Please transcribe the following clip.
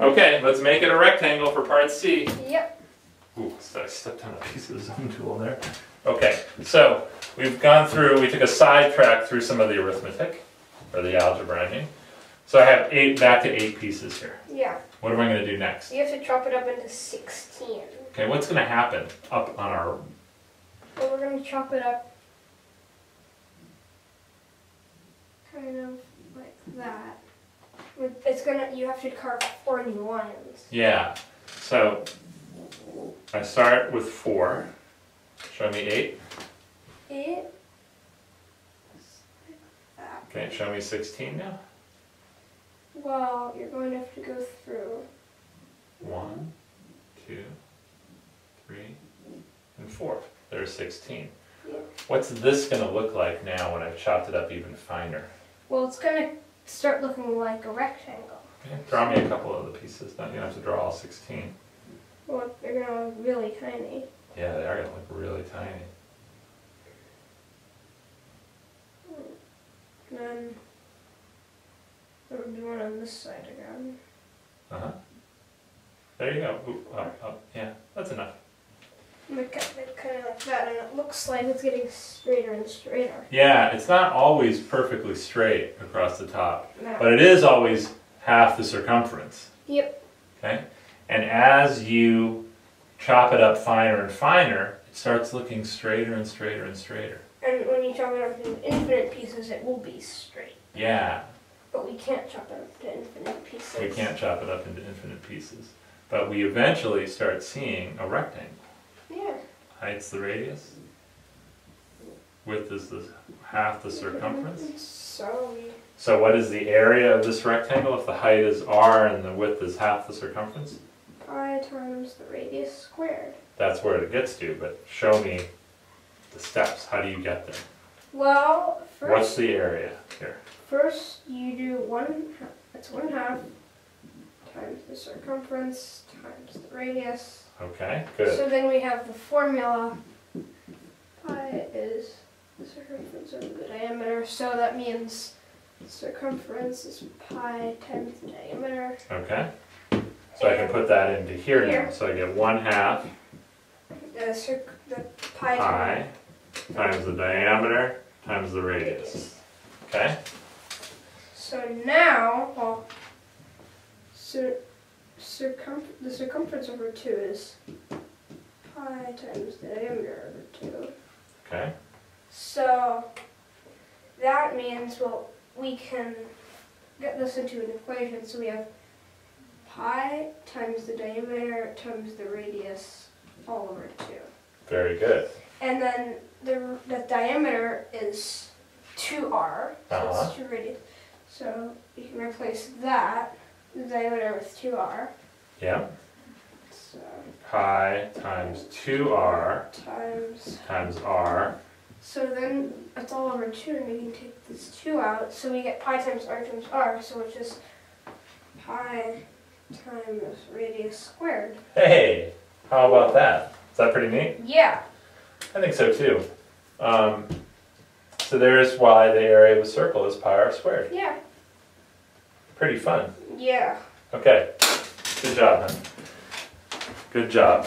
Okay, let's make it a rectangle for part C. Yep. Ooh, so I stepped on a piece of the zoom tool there. Okay, so we've gone through, we took a sidetrack through some of the arithmetic, or the algebra, I mean. So I have eight, back to eight pieces here. Yeah. What am I gonna do next? You have to chop it up into 16. Okay, what's gonna happen up on our, Well, we're going to chop it up kind of like that. It's gonna, you have to carve four new lines. yeah, so I start with four. Show me eight. Eight. That. Okay, show me sixteen now. Well, you're going to have to go through. One, two, three, and four. There's sixteen. Yeah. What's this gonna look like now when I've chopped it up even finer? Well, it's gonna start looking like a rectangle. Okay, draw me a couple of the pieces. Not you don't have to draw all sixteen. Well, they're gonna look really tiny. Yeah, they are gonna look really tiny. And then there would be one on this side again. Uh huh. There you go. Up, up. Yeah, that's enough. It kind of like that, and it looks like it's getting straighter and straighter. Yeah, it's not always perfectly straight across the top, Now, but it is always half the circumference. Yep. Okay? And as you chop it up finer and finer, it starts looking straighter and straighter and straighter. And when you chop it up into infinite pieces, it will be straight. Yeah, But we can't chop it up to infinite pieces. we can't chop it up into infinite pieces. But we eventually start seeing a rectangle. Height's the radius. Width is the half the circumference. So. So what is the area of this rectangle if the height is r and the width is half the circumference? Pi times the radius squared. That's where it gets to, but show me the steps. How do you get there? Well, first. What's the area here? First, you do one, that's one half times the circumference times the radius. Okay, good. So then we have the formula. Pi is the circumference over the diameter, so that means circumference is pi times the diameter. Okay. So I can put that into here now. So I get one half The the pi, pi times the diameter times the radius. Okay? So now, well, cir, circum, the circumference over 2 is pi times the diameter over 2. Okay. So that means, well, we can get this into an equation. So we have pi times the diameter times the radius all over 2. Very good. And then the, the diameter is 2r, so Uh-huh. it's 2 radius. So you can replace that, the diameter with 2r. Yeah. So Pi times 2r times. times r. So then it's all over 2, and we can take this 2 out. So we get pi times r times r, so it's just pi times radius squared. Hey, how about that? Is that pretty neat? Yeah. I think so too. Um, so there's why the area of a circle is pi r squared. Yeah. Pretty fun. Yeah. Okay. Good job. Good job.